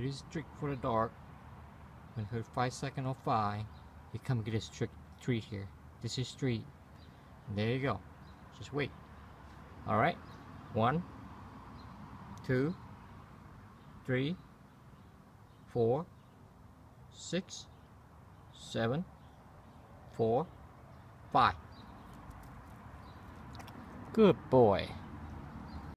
good trick for the dark. When her five second or five, he come get his trick treat here. This is treat. There you go. Just wait. Alright. One, two, three, four, six, seven, four, five. Good boy.